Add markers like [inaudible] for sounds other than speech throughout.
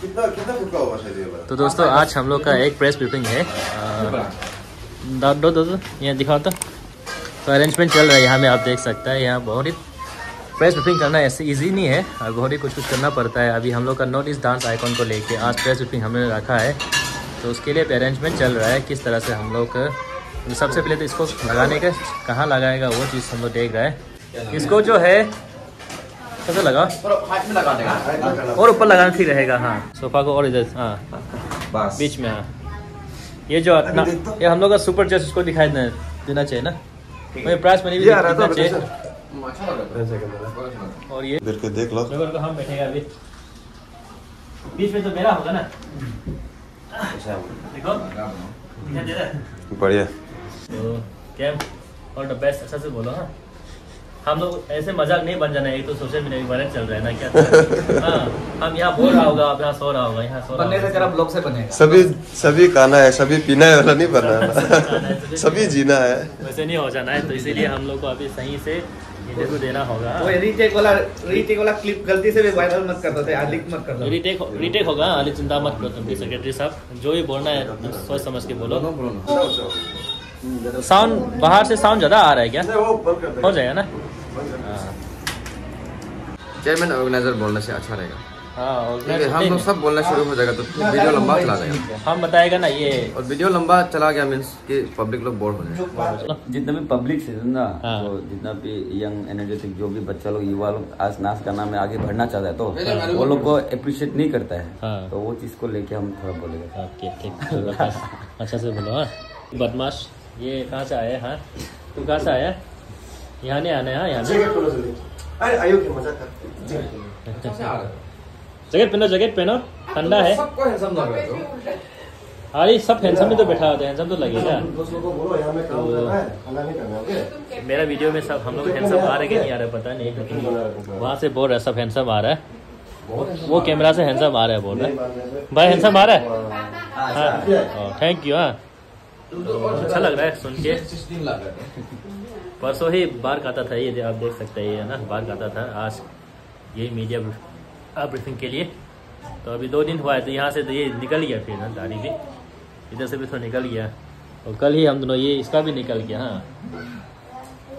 कितना कितना फुट का होगा शायद ये तो दोस्तों आज हम लोग का एक प्रेस ब्रीफिंग है। आ, दो दो दो दो यहाँ दिखाओ तो। तो अरेंजमेंट चल रहा है यहाँ में आप देख सकते हैं यहाँ बहुत ही प्रेस ब्रीफिंग करना ऐसे इजी नहीं है और बहुत ही कुछ कुछ करना पड़ता है। अभी हम लोग का नॉर्थ ईस्ट डांस आइकॉन को लेके आज प्रेस ब्रीफिंग हमने रखा है। तो उसके लिए अरेंजमेंट चल रहा है किस तरह से हम लोग तो सबसे पहले तो इसको लगाने का कहाँ लगाएगा वो चीज़ हम लोग देख रहे हैं। इसको जो है कैसे लगा? हाथ में लगा देगा। और ऊपर लगाना ठीक रहेगा हाँ। सोफा को और इधर हाँ। बस। बीच में हाँ। ये जो अपना ये हम लोग का सुपर जस्ट उसको दिखाई देना देना चाहिए ना? मुझे प्राइस मनी भी ये आ रहा था देना चाहिए। अच्छा लग। रहा है और ये देख के देख लो। हम बैठेगा अभी? बीच में तो मेरा होगा ना। देखो। दिखाई दे रहा है बढ़िया। तो कैम और द बेस्ट अच्छा से बोलो हाँ। हम लोग ऐसे मज़ाक नहीं बन जाना है एक तो सोशल मीडिया में वायरल चल रहा है ना क्या [laughs] हाँ? हम यहाँ बोल रहा होगा आप यहाँ सो रहा होगा यहाँ सो बनने से तेरा ब्लॉग से बनेगा सभी सभी खाना है सभी पीना है वाला नहीं बनना [laughs] सभी जीना है। वैसे नहीं हो जाना है तो इसीलिए हम लोग को अभी सही से इंटरव्यू देना होगा। वो रीटेक वाला रीटेक वाला क्लिप गलती से भी वायरल मत कर दो लीक मत कर दो। रीटेक रीटेक होगा चिंता मत करो तुम सेक्रेटरी साहब। जो भी बोलना है सोच समझ के बोलो। साउंड बाहर से साउंड ज़्यादा आ रहा है क्या? हो जाएगा ना? चेयरमैन ऑर्गेनाइजर बोलने से अच्छा रहेगा। हाँ हम लोग सब बोलना शुरू हो जाएगा तो वीडियो लंबा चला जाएगा। हम बताएगा ना ये। और वीडियो लंबा चला गया मीन्स कि पब्लिक लोग बोर हो जाए जितना भी पब्लिक है ना हाँ। तो जितना भी यंग एनर्जेटिक जो भी बच्चा लोग युवा लोग आज नाच करना में आगे बढ़ना चाहता है तो वो लोग को अप्रिशिएट नहीं करता है। हाँ। तो वो चीज़ को लेके हम थोड़ा बोलेंगे। [laughs] अच्छा से बोलो हाँ। बदमाश ये कहाँ से आया हाँ? तू कहाँ से आया? यहाँ नहीं आना है हाँ। यहाँ नहीं अरे आयो के मज़ा कर जैकेट पहनो जैकेट पहनो ठंडा है। सबको हैंडसम लग रहा है तो। अरे सब हैंडसम में तो बैठा होता है। हैंडसम तो लगेगा। दोस्तों को बोलो यहाँ में काम करना है। खाना नहीं करना ओके? मेरा वीडियो में सब हम लोग हैंडसम आ रहे हैं कि नहीं आ रहे पता नहीं। लेकिन वहाँ से बोल रहा है सब हैंडसम आ रहा है। वो कैमरा से हैंडसम आ रहा है बोल रहा है। भाई हैंडसम आ रहा है? हाँ थैंक यू हाँ। तो अच्छा लग रहा है सुन के। है परसों ही बार काटा था ये आप देख सकते हैं ये है ना? बार काटा था आज ये मीडिया ब्रीफिंग के लिए। तो अभी दो दिन हुआ है तो यहाँ से तो ये निकल गया फिर ना दाढ़ी भी। इधर से भी थोड़ा निकल गया। और कल ही हम दोनों ये इसका भी निकल गया हाँ।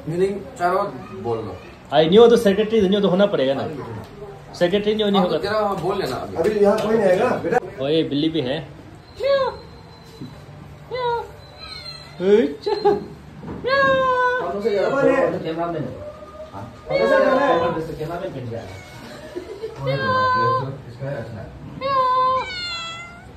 मीनिंग चारों बोल लो। आई न्यू तो सेक्रेटरी न्यू तो होना पड़ेगा ना। सेक्रेटरी न्यू नहीं हाँ, तो होगा तेरा वहाँ बोल लेना अभी अभी यहाँ कोई नहीं आएगा बेटा और ये बिल्ली भी है कैमरा में कैमरा में पिन जाएगा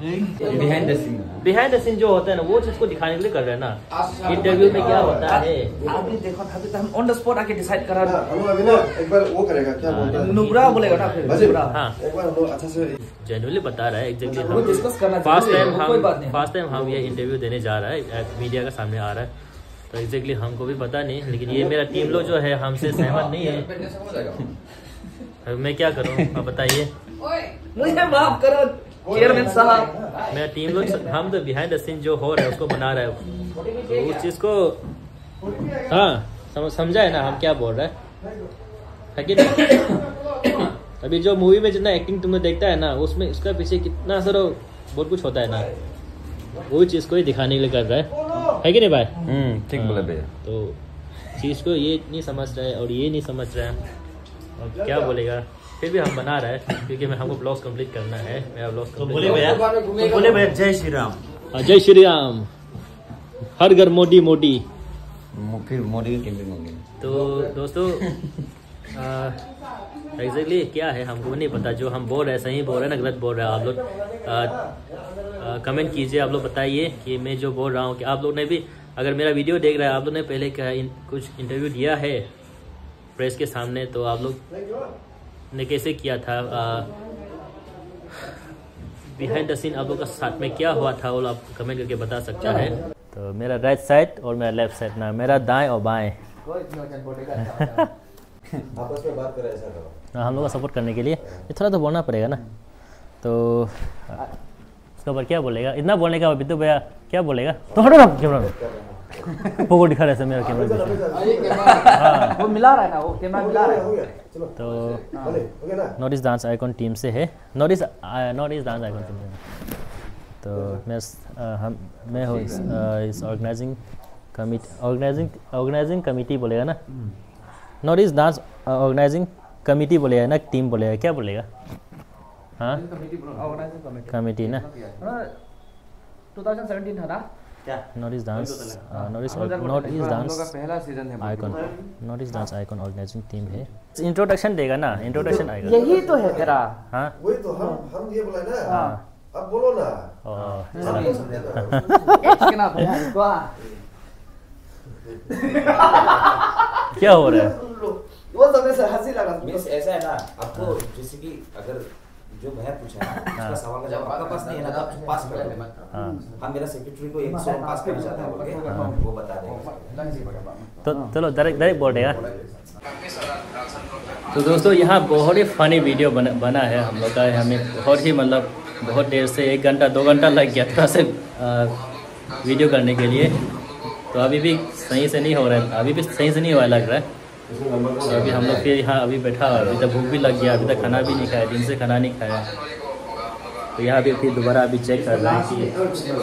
behind the scene behind the scene जो होता है ना वो चीज़ को दिखाने के लिए कर रहे हैं ना। इंटरव्यू में क्या होता है? अभी देखो था अभी तो हम ऑन द स्पॉट आके डिसाइड करा हाँ, हम अभी ना एक बार वो करेगा क्या बोलते हैं? नुबरा बोलेगा ना फिर बजे नुबरा। हाँ। एक बार हम लोग अच्छा से जेनुअली बता रहा है एग्जैक्टली वो डिस्कस करना फ़र्स्ट टाइम वो कोई बात नहीं। हम फ़र्स्ट टाइम हम ये इंटरव्यू देने जा रहा है मीडिया का सामने आ रहा है। तो एग्जैक्टली हमको भी पता नहीं लेकिन ये मेरा टीम लोग जो है हमसे [laughs] सहमत नहीं है। [laughs] हो मैं क्या करूँ आप बताइए। मुझे माफ़ करो। चेयरमैन साहब मेरा टीम लोग हम तो बिहाइंड द सीन जो हो रहा है उसको बना रहा है। तो उस चीज़ को हाँ समझ समझा है ना हम क्या बोल रहे हैं? है कि अभी जो मूवी में जितना एक्टिंग तुमने देखता है ना उसमें उसका पीछे कितना सर बहुत कुछ होता है ना। वो चीज़ को ही दिखाने के लिए कर रहा है। है कि नहीं भाई? हम्म ठीक बोला भैया। तो चीज़ को ये नहीं समझ रहा है और ये नहीं समझ रहा है। और क्या बोलेगा? फिर भी हम बना रहे हैं क्योंकि मैं हमको ब्लॉग कंप्लीट करना है मेरा ब्लॉग्स तो बोले भैया तो बोले भैया जय श्री राम। हाँ, जय श्री राम। हर घर मोदी मोदी। फिर मोदी तो दोस्तों एग्जैक्टली क्या है हमको नहीं पता जो हम बोल रहे हैं सही बोल रहे हैं ना गलत बोल रहे हैं आप लोग कमेंट कीजिए आप लोग बताइए कि मैं जो बोल रहा हूँ कि आप लोग ने भी अगर मेरा वीडियो देख रहा है आप लोग ने पहले क्या इन, कुछ इंटरव्यू दिया है प्रेस के सामने तो आप लोग ने कैसे किया था? बिहाइंड द सीन आप लोग का साथ में क्या हुआ था? वो आप कमेंट करके बता सकता है। तो मेरा राइट साइड और मेरा लेफ़्ट साइड ना, मेरा दाएँ और बाएँ। आपस में बात करें हम लोग का सपोर्ट करने के लिए। ये थोड़ा तो बोलना पड़ेगा ना। तो उसके ऊपर क्या बोलेगा? इतना बोलने का बिट्टू भैया क्या बोलेगा? तो हटो ना कैमरा में वो दिखा रहे थे मेरा कैमरा हाँ। वो मिला रहा है ना वो कैमरा मिला रहा हो है। तो हो। गया ना? North east dance icon team से है। North east north east dance icon team से तो मैं हम मैं हूँ इस, organising committee organising organising committee बोलेगा ना? North east dance organising committee बोलेगा ना? टीम बोलेगा। क्या बोलेगा? हाँ? कमेटी कमिटी ना? 2017 था ना? North dance north north east हम लोग का डांस पहला सीज़न है icon north dance icon organising team है। इंट्रोडक्शन देगा ना? इंट्रोडक्शन आएगा। यही तो है तेरा। हाँ? वही तो हम हम ये बोला ना। हाँ। अब बोलो ना। हैं। क्या हो रहा है? वो समय से हँसी लगा। मीन्स ऐसा है ना आपको जैसे कि अगर जो भैया पूछा उसका सवाल का जवाब आपका पास नहीं है ना तो पास कर दो। हाँ। हम मेरा सेक्रेटरी को एक सॉन्ग पास करना चाहता है बोल वो बता देगा। तो चलो डायरेक्ट डायरेक्ट बोल देगा तो दोस्तों यहाँ बहुत ही फनी वीडियो बना बना है हम लोग का। हमें बहुत ही मतलब बहुत देर से एक घंटा दो घंटा लग गया थोड़ा से वीडियो करने के लिए। तो अभी भी सही से नहीं हो रहा है अभी भी सही से नहीं हुआ लग रहा है। तो अभी हम लोग फिर यहाँ अभी बैठा हुआ अभी तक भूख भी लग गया अभी तक खाना भी नहीं खाया दिन से खाना नहीं खाया। तो यहाँ भी फिर दोबारा अभी चेक कर रहे हैं कि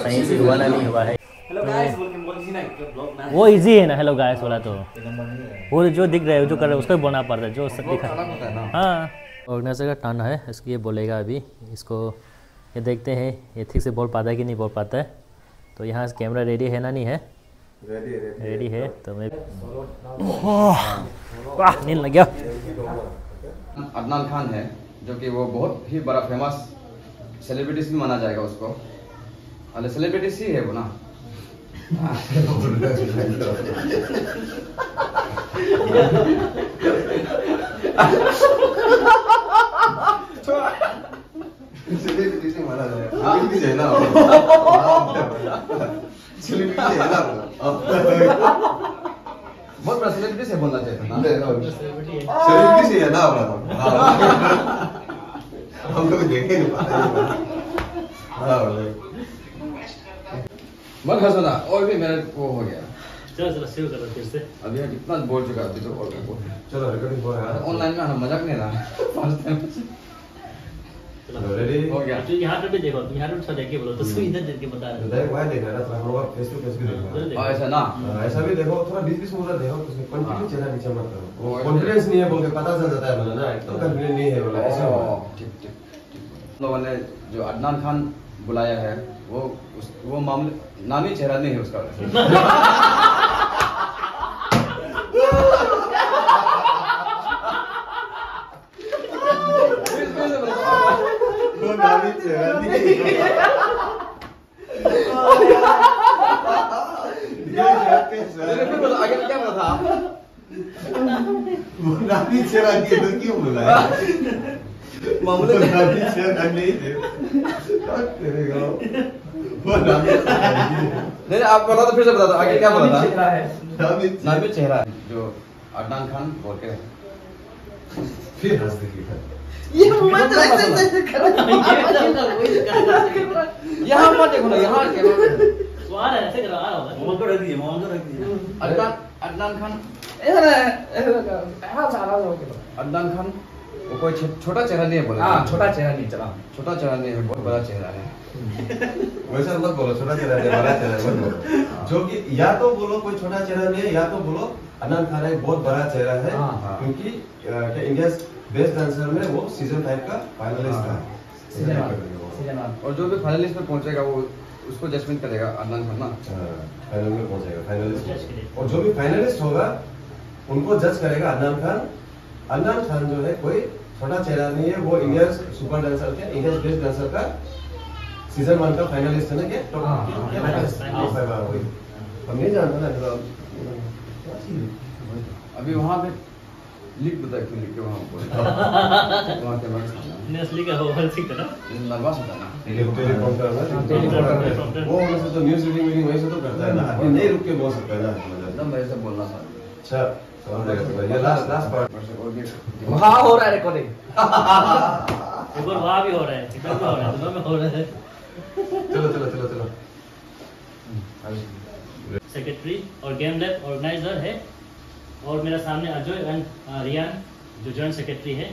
सही से हुआ ना नहीं हुआ है। वो इजी है ना हेलो गायस वाला तो। वो जो दिख रहा है जो कर रहा है उसको ही बोलना पड़ता है जो सब दिखा हाँ ऑर्गेनाइजर का टर्न है इसकी ये बोलेगा अभी। इसको ये देखते हैं ये ठीक से बोल पाता है कि नहीं बोल पाता है। तो यहाँ कैमरा रेडी है ना नहीं है? रेडी है तो मैं वाह नींद लग गया। अदनान खान है जो कि वो बहुत ही बड़ा फ़ेमस सेलिब्रिटीज भी माना जाएगा उसको। अरे सेलिब्रिटीज ही है वो ना? सेलिब्रिटी से माना जाए सेलिब्रिटी है ना [laughs] सेलिब्रिटी है बहुत बड़ा सेलिब्रिटीज है बोलना चाहिए ना? सेलिब्रिटी से है ना हम लोग देखे नहीं पाते हाँ बोले। ना और भी मेरा वो हो गया। चलो चलो शुरू करो फिर से। अभी हम कितना बोल चुका अभी तो और बोल चलो रिकॉर्डिंग हो रहा है। ऑनलाइन में हम मज़ाक नहीं रहा। फ़र्स्ट [laughs] टाइम हो गया यहाँ पे भी देखो तुम यहाँ पे थोड़ा देख के बोलो तो उसको इधर देख के बता तो डायरेक्ट वहाँ देखना ना हम लोग फेस टू फेस भी देखना हाँ, ऐसा ना हाँ, ऐसा भी देखो थोड़ा बीच बीच में उधर देखो उसमें कंटिन्यू चेहरा नीचे मत करो कॉन्फिडेंस नहीं है बोल के पता चल जाता है बोला ना एकदम कॉन्फिडेंस नहीं है बोला ऐसा ओ, हुआ ठीक ठीक ठीक लोगों ने जो अदनान खान बुलाया है वो उस, वो मामले नामी चेहरा नहीं है उसका वो नामी चेहरा नहीं मैंने फिर बोला, आगे क्या बोला था? [laughs] वो चेहरा तो क्यों बुलाया मामले चेहरा नहीं है क्या करेगा? वो नामी नहीं आप बोला तो फिर से बता दो आगे क्या बोला था? चेहरा है। नामी चेहरा। जो अदनान खान बोल के फिर हंस देखिए ये मोबाइल तो ऐसे ऐसे कर यहाँ मत देखो ना यहाँ कैमरा ऐसे करो रहा होगा। मोबाइल को रख दीजिए मोबाइल को रख दीजिए। अदनान अदनान खान। ऐसा ऐसा ऐसा सारा हो गया अदनान खान वो कोई छोटा चेहरा नहीं है बोला। हाँ छोटा चेहरा नहीं चला। छोटा चेहरा नहीं है बहुत बड़ा चेहरा है। [laughs] वैसा मत बोलो छोटा चेहरा है बड़ा चेहरा है मत बोलो। जो कि या तो बोलो कोई छोटा चेहरा नहीं है या तो बोलो अनंत खान एक बहुत बड़ा चेहरा है हाँ, हाँ। क्योंकि इंडिया बेस्ट डांसर में वो सीज़न फाइव का फाइनलिस्ट था। सीज़न वन सीज़न वन और जो भी फाइनलिस्ट में पहुंचेगा वो उसको जजमेंट करेगा अदनान खान फाइनल में पहुंचेगा फाइनलिस्ट और जो भी फाइनलिस्ट होगा उनको जज करेगा अदनान खान। अदनान खान जो है कोई छोटा चेहरा नहीं है वो इंडिया सुपर डांसर के इंडिया बेस्ट डांसर का सीज़न वन का फाइनलिस्ट है ना क्या? टॉप हाँ, हाँ, finalist? हाँ, हाँ। हम नहीं जानते ना तो अभी वहाँ पे लिख दो क्यों लिख के वहाँ बोले [laughs] वहाँ के बाद नेस्ली का होगा ठीक है ना? नर्वस होता है ना। टेली- टेलीप्रॉम्प्टर ना टेलीप्रॉम्प्टर। वो वैसे तो न्यूज़ रीडिंग वीडिंग वैसे तो करता है ना। आदमी नहीं रुक के बोल सकता है ना। एकदम मेरे बोलना था। अच्छा ये लास्ट लास्ट पार्ट वहाँ हो रहा है रिकॉर्डिंग ऊपर वहाँ भी हो रहा है इधर भी हो रहा है दोनों में हो रहा है। चलो चलो चलो चलो। सेक्रेटरी और गेम लैब ऑर्गेनाइजर है। और मेरा सामने अजय एंड रियान जो जॉइंट सेक्रेटरी है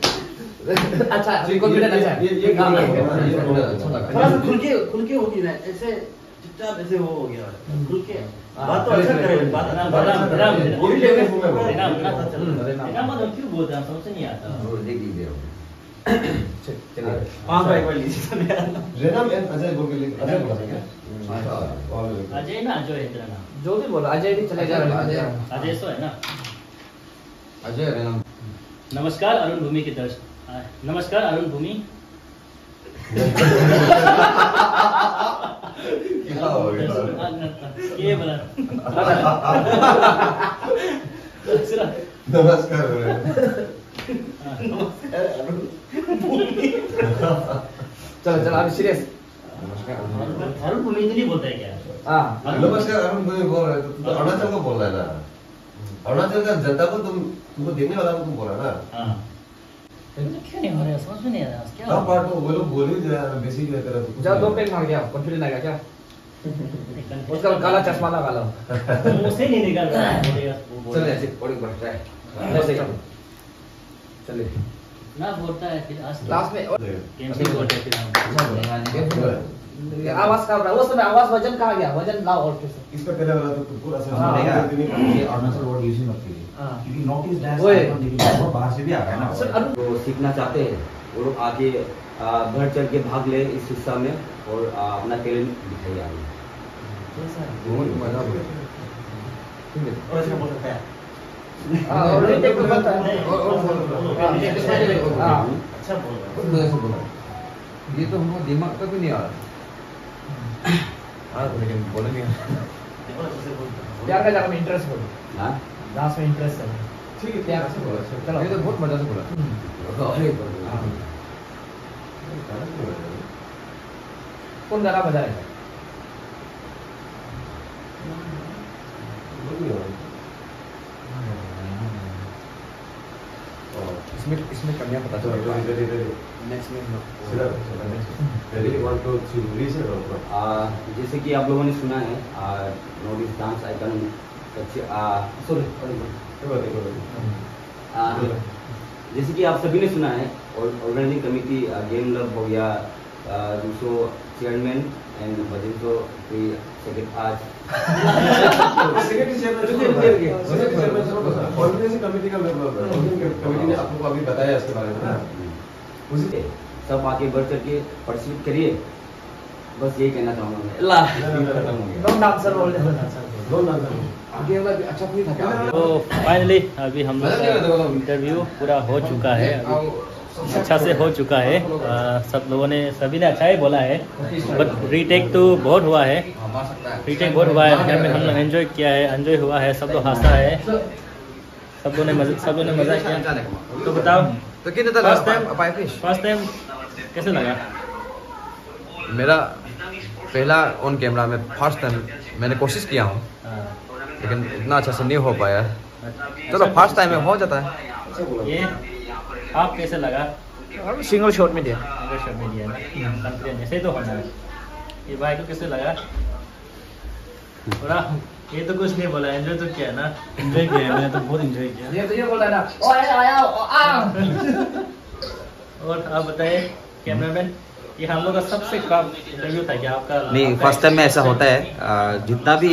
अच्छा अच्छा है ये ये हाँ, ये- हाँ, ये- ये थोड़ा अच्छा लगा थोड़ा सा खुल के खुल के होगी ना ऐसे चुपचाप ऐसे वो हो गया खुल के बात तो अच्छा करे बात राम, राम, अच्छा। वो भी लेके घूमे हम्म, रिनाम मतलब क्यों बोलते हैं हम समझ नहीं आता देख लीजिए पाँच बार एक बार लीजिए रेनम एंड अजय बोल के लिख अजय बोला था क्या? अजय ना अजय है तेरा जो भी बोला अजय भी चले अजय- अजय। सो है ना? अजय रेनम नमस्कार अरुण भूमि के नमस्कार अरुण भूमि। ये बोला। [laughs] दूसरा, नमस्कार [laughs] हाँ, चलो चलो अभी सीरियस अरुण भूमि नहीं बोलता है क्या? हाँ नमस्कार अरुण भाई बोल रहे हो। तो अरुणाचल को बोल रहा है ना? अरुणाचल का जनता को तुम तुमको देखने वाला को तुम बोला ना? हाँ। क्यों नहीं हो रहा है? समझ में नहीं आ रहा क्या को वो लोग बोल ही है तो कुछ जाओ दो पेन मार गया कॉन्फिडेंट आएगा क्या? [laughs] उसका काला चश्मा लगा लो। मुँह से नहीं निकल रहा है वो बोल चलिए रहा है। चलिए ना बोलता है फिर लास्ट में और- गेम से बोलते हैं फिर हम। आवाज़ रहा वो समय आवाज़ वज़न कहाँ गया? वज़न लाओ और फिर से इसका पहले वाला तो पूरा हाँ। ये अरुणाचल वर्ड यूज़ ही मत कीजिए हाँ। क्योंकि नॉर्थ ईस्ट। बाहर से भी आ रहा है ना। सर अरुण जो सीखना चाहते हैं। वो लोग आके आ, बढ़ चढ़ के भाग ले इस हिस्सा में और अपना टैलेंट दिखाइए आगे। बहुत मज़ा हुआ और ऐसे बोल सकता हाँ। और रीटेक पता है। हाँ, हाँ अच्छा बोल है ये तो हमको दिमाग तक भी नहीं आ रहा। हाँ लेकिन बोले नहीं देखो अच्छे से बोल। प्यार का जगह में इंटरेस्ट बोलो हाँ। में इंटरेस्ट है ठीक है। प्यार से बोलो चलो। ये तो बहुत मज़ा से बोला। और एक बार बोलो। कौन गाना बजा रहा है? इसमें इसमें कमियाँ पता चल। रेडी रेडी नेक्स्ट में। सीधा सीधा रेडी 1 2 3 रीसेट और आ, जैसे कि आप लोगों ने सुना है ईस्ट डांस आइकन सॉरी जैसे कि आप सभी ने सुना है ऑर्गेनाइजिंग कमेटी गेम लव हो गया दूसरो चेयरमैन एंड वज़न तो कोई आज सेक्रेटरी चेयरमैन ऑर्गेनाइजिंग कमेटी का कमेटी ने आपको अभी बताया इसके बारे में। ना उसी सब आके बढ़ चढ़ के करिए बस यही कहना चाहूँगा हो आगे अच्छा नहीं था क्या? तो फाइनली अभी हम लोग का इंटरव्यू पूरा हो चुका है। अभी अच्छा से हो चुका है। आ, सब लोगों ने सभी ने अच्छा ही बोला है। बट रीटेक तो बहुत हुआ है। रीटेक बहुत हुआ है। घर में हम लोग एंजॉय किया है एंजॉय हुआ है। सब लोग हंसा है। सब लोगों ने मज़ा सब लोगों ने मज़ा किया। तो बताओ तो कितने पाई फ़िश फ़र्स्ट टाइम कैसे लगा? मेरा पहला ऑन कैमरा में फ़र्स्ट टाइम मैंने कोशिश किया हूँ हाँ, लेकिन इतना अच्छा से नहीं हो पाया। चलो फ़र्स्ट टाइम में हो जाता है। ये आप कैसे लगा? सिंगल शॉट में दिया। सिंगल शॉट में दिया ना? ऐसे तो होना है। ये भाई को कैसे लगा? थोड़ा ये तो कुछ नहीं बोला एंजॉय तो किया ना। एंजॉय किया मैंने तो बहुत एंजॉय किया। ये तो ये बोल रहा है ना ओ आया आया और आप बताइए कैमरामैन ये हम लोग का सबसे कम इंटरव्यू था क्या आपका नहीं फ़र्स्ट टाइम में ऐसा होता है जितना भी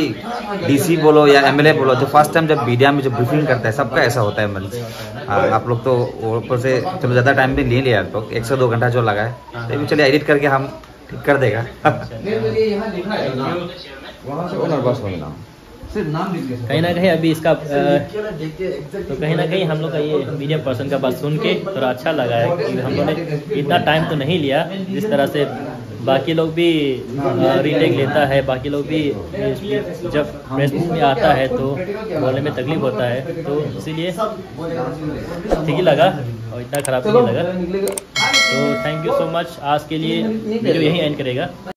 डीसी बोलो या एमएलए बोलो जो फ़र्स्ट टाइम जब मीडिया में जो ब्रीफिंग करता है सबका ऐसा होता है मतलब। आप लोग तो ऊपर से चलो ज़्यादा टाइम भी नहीं लिया आप लोग एक से दो घंटा जो लगा है तो चलिए एडिट करके हम ठीक कर देगा। यहाँ लिखा है वहाँ से ओनर बस होना कहीं ना कहीं अभी इसका तो कहीं ना कहीं हम लोग का ये मीडिया पर्सन का बात सुन के थोड़ा अच्छा लगा है कि हम लोग ने इतना टाइम तो नहीं लिया जिस तरह से बाकी लोग भी रीटेक लेता है बाकी लोग भी जब प्रेस में आता है तो बोलने में तकलीफ़ होता है तो इसीलिए ठीक ही लगा और इतना खराब नहीं लगा। तो थैंक यू सो मच आज के लिए वीडियो यही एंड करेगा।